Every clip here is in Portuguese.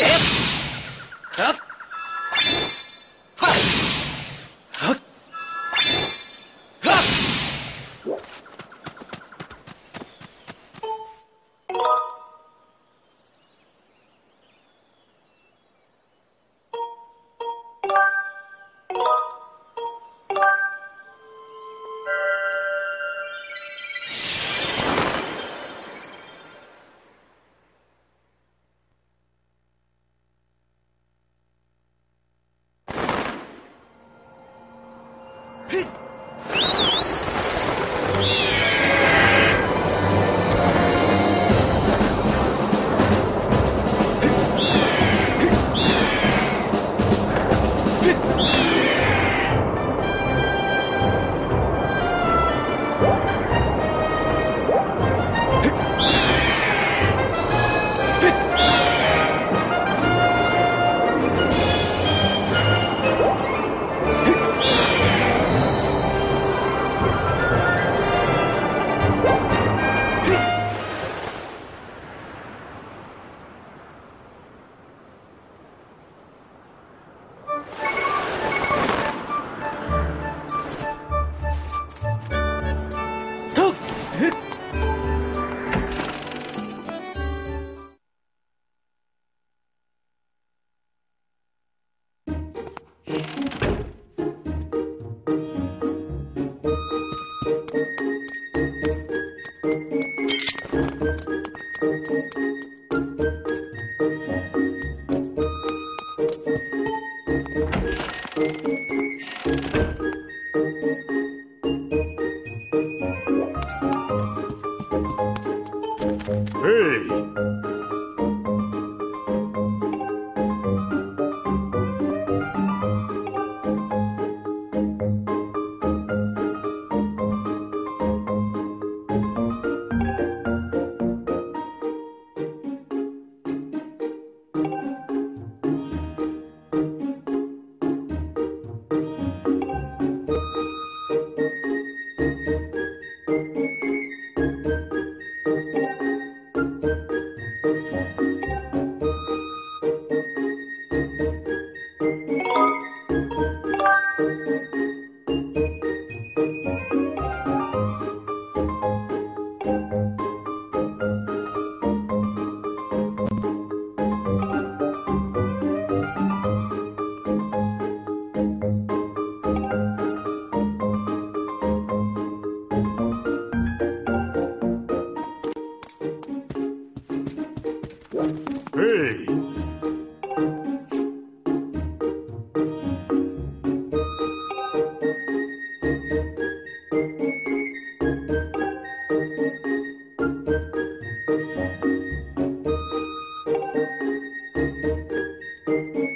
Привет! Хоп!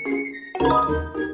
Música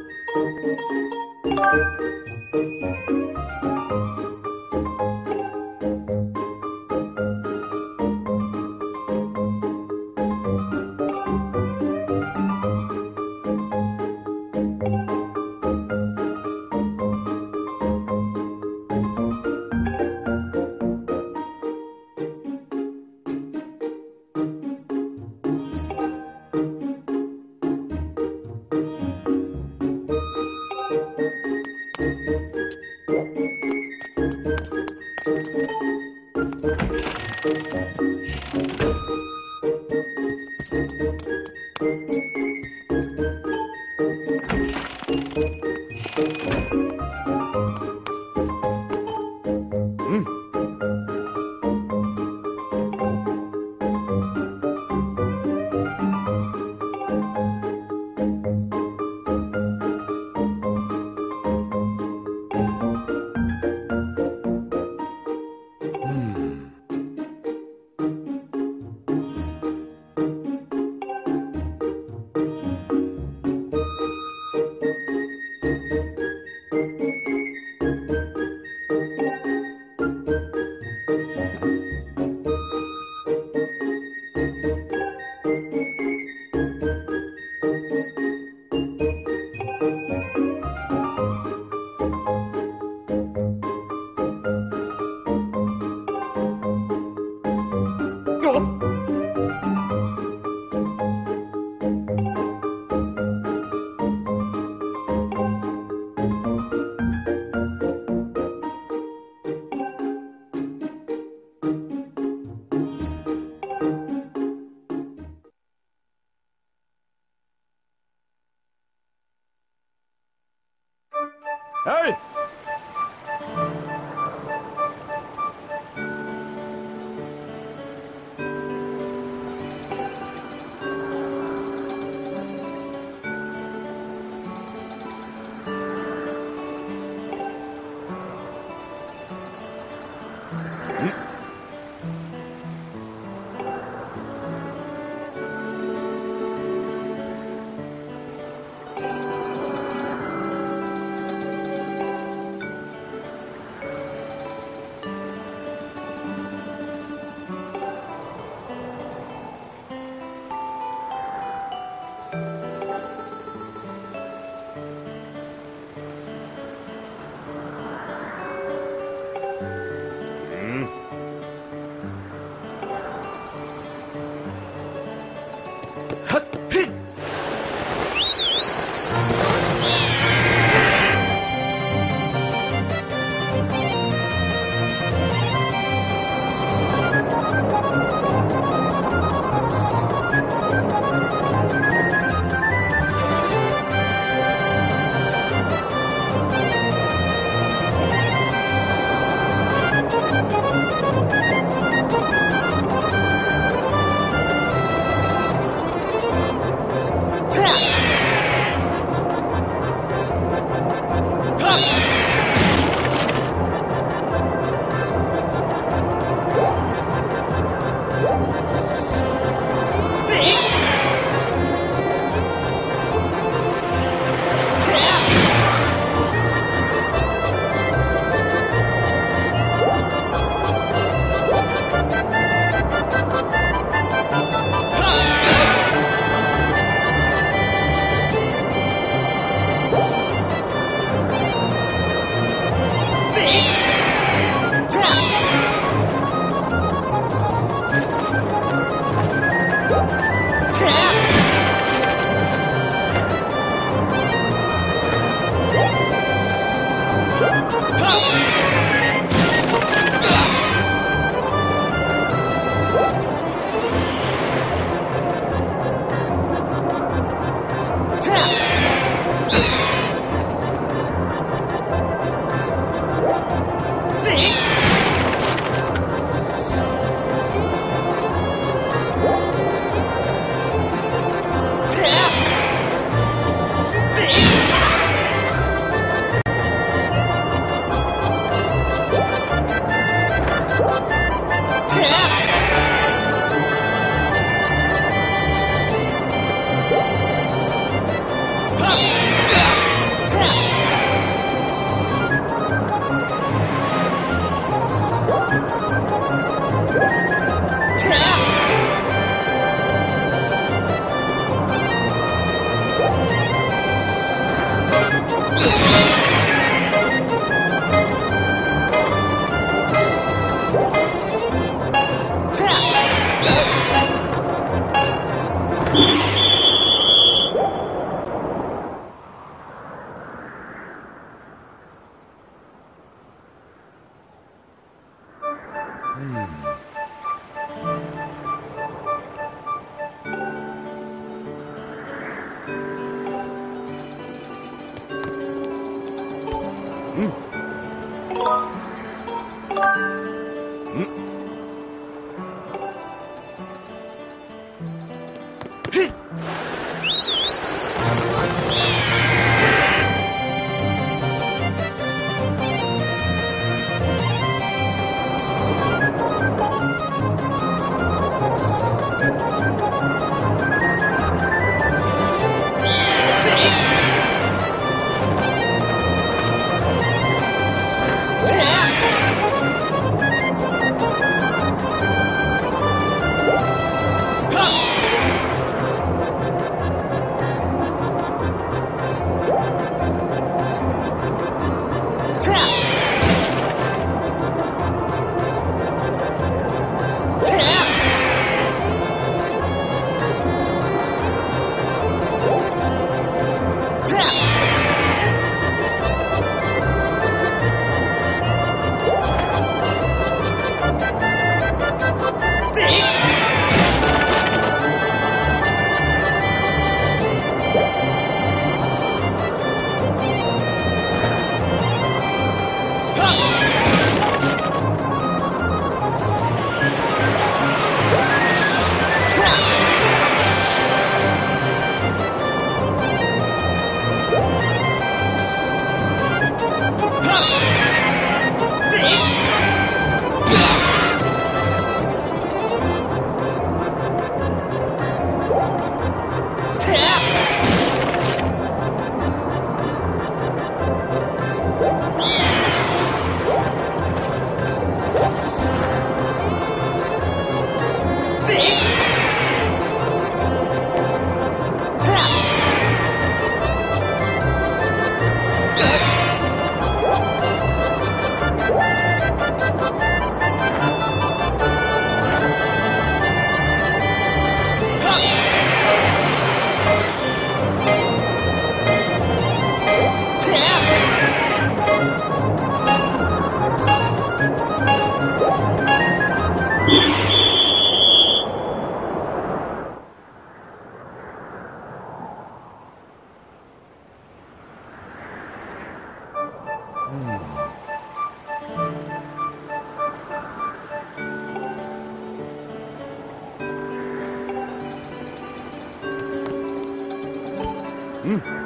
嗯。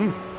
Mm.